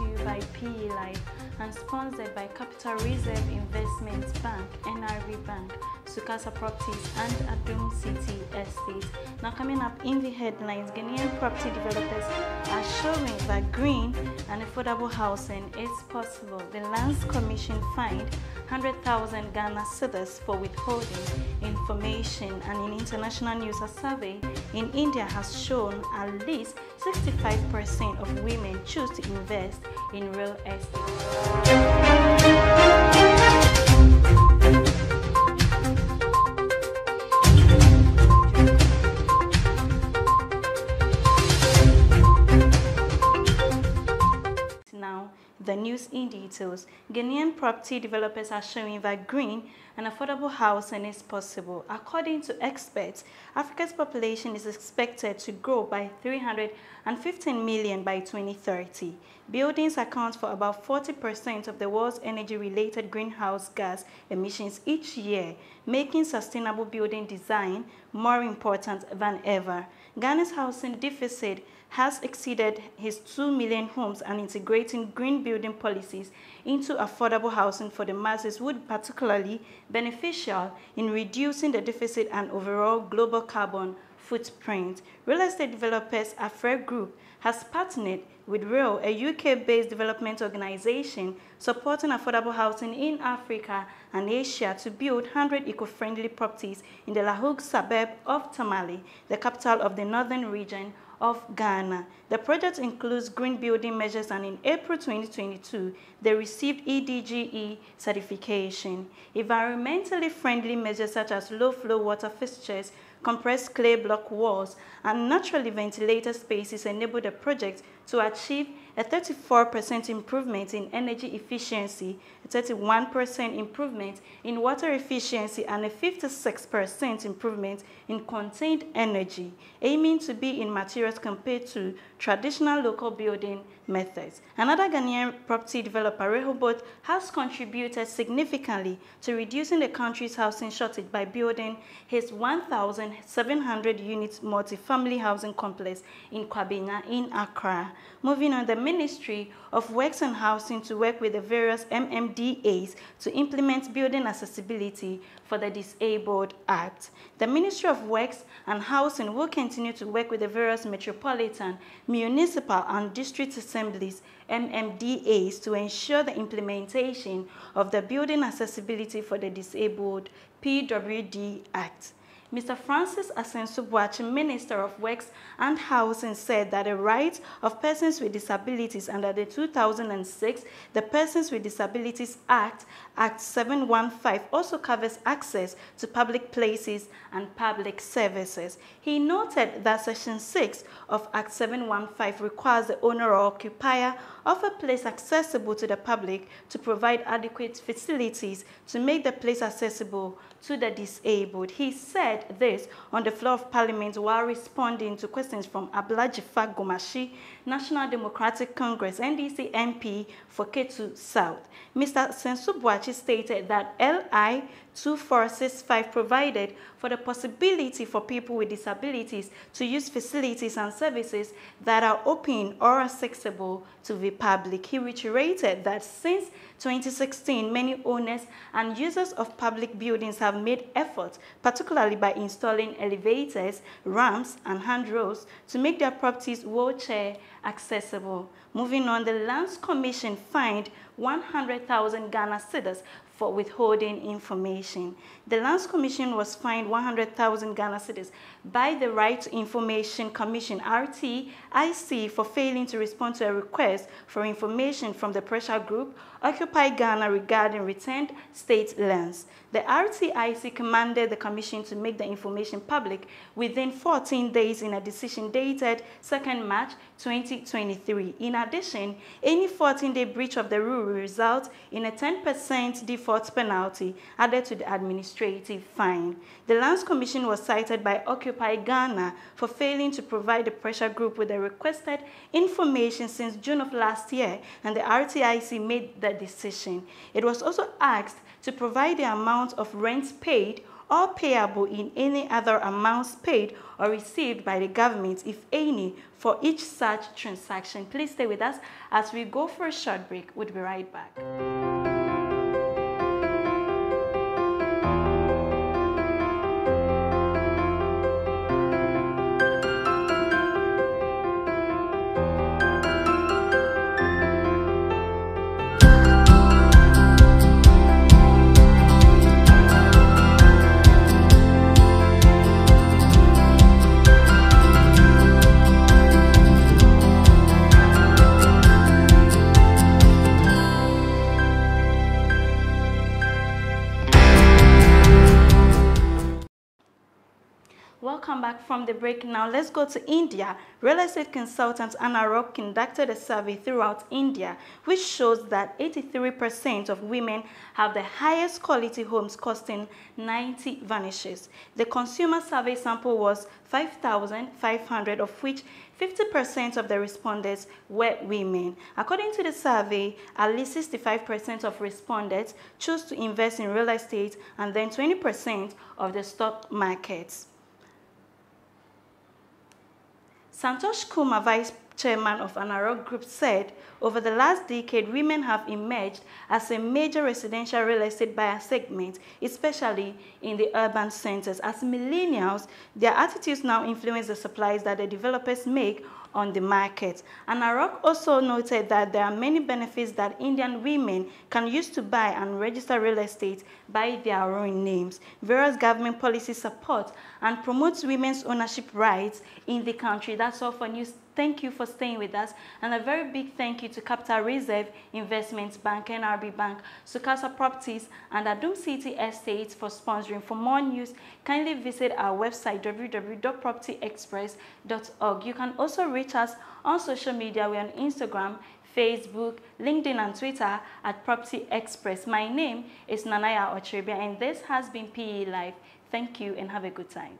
to you by PE Life and sponsored by Capital Reserve Investment Bank, NRV Bank, Sukasa Properties and Adum City Estate. Now coming up in the headlines, Ghanaian property developers are showing that green and affordable housing is possible. The Lands Commission fined 100,000 Ghana cedis for withholding information and in international news a survey in India has shown at least 65% of women choose to invest in real estate. The news in details. Ghanaian property developers are showing that green and affordable housing is possible. According to experts, Africa's population is expected to grow by 315 million by 2030. Buildings account for about 40% of the world's energy-related greenhouse gas emissions each year, making sustainable building design more important than ever. Ghana's housing deficit has exceeded his 2 million homes and integrating green building policies into affordable housing for the masses would particularly beneficial in reducing the deficit and overall global carbon footprint. Real estate developers Affair Group has partnered with REAL, a UK-based development organization supporting affordable housing in Africa and Asia to build 100 eco-friendly properties in the Lahore suburb of Tamale, the capital of the northern region of Ghana. The project includes green building measures and in April 2022, they received EDGE certification. Environmentally friendly measures such as low-flow water fixtures, compressed clay block walls, and naturally ventilated spaces enable the project to achieve a 34% improvement in energy efficiency, a 31% improvement in water efficiency, and a 56% improvement in contained energy, aiming to be in materials compared to traditional local building methods. Another Ghanaian property developer, Rehoboth, has contributed significantly to reducing the country's housing shortage by building his 1,700 unit multi-family housing complex in Kwabenya in Accra. Moving on, the Ministry of Works and Housing to work with the various MMDAs to implement Building Accessibility for the Disabled Act. The Ministry of Works and Housing will continue to work with the various metropolitan, municipal, and district assemblies MMDAs to ensure the implementation of the Building Accessibility for the Disabled PWD Act. Mr. Francis Asenso Minister of Works and Housing, said that the rights of persons with disabilities under the 2006, the Persons with Disabilities Act, Act 715, also covers access to public places and public services. He noted that Section 6 of Act 715 requires the owner or occupier of a place accessible to the public to provide adequate facilities to make the place accessible to the disabled. He said this on the floor of Parliament while responding to questions from Abla Dzifa Gomashie, National Democratic Congress, NDC MP for Ketu South. Mr. Sensu stated that LI 2465 provided for the possibility for people with disabilities to use facilities and services that are open or accessible to the public. He reiterated that since 2016, many owners and users of public buildings have made efforts, particularly by installing elevators, ramps, and handrails to make their properties wheelchair accessible. Moving on, the Lands Commission fined 100,000 Ghana cedis for withholding information. The Lands Commission was fined 100,000 Ghana cedis by the Right to Information Commission, RTIC, for failing to respond to a request for information from the pressure group Occupy Ghana regarding returned state lands. The RTIC commanded the Commission to make the information public within 14 days in a decision dated 2nd March 2023. In addition, any 14-day breach of the rule will result in a 10% default penalty added to the administrative fine. The Lands Commission was cited by Occupy Ghana for failing to provide the pressure group with the requested information since June of last year, and the RTIC made the decision. It was also asked to provide the amount of rent paid or payable in any other amounts paid or received by the government, if any, for each such transaction. Please stay with us as we go for a short break. We'll be right back. Back from the break. Now let's go to India. Real estate consultant Anarock conducted a survey throughout India, which shows that 83% of women have the highest quality homes costing 90 vanishes. The consumer survey sample was 5,500, of which 50% of the respondents were women. According to the survey, at least 65% of respondents chose to invest in real estate and then 20% of the stock markets. Santosh Kumar, vice chairman of Anarock Group, said over the last decade, women have emerged as a major residential real estate buyer segment, especially in the urban centers. As millennials, their attitudes now influence the supplies that the developers make on the market. Anarock also noted that there are many benefits that Indian women can use to buy and register real estate by their own names. Various government policies support and promotes women's ownership rights in the country. That's all for news. Thank you for staying with us. And a very big thank you to Capital Reserve Investments Bank, NRB Bank, Sukasa Properties, and Adum City Estates for sponsoring. For more news, kindly visit our website, www.propertyexpress.org. You can also reach us on social media. We're on Instagram, Facebook, LinkedIn, and Twitter at Property Express. My name is Nanaya Ochrebia, and this has been PE Live. Thank you and have a good time.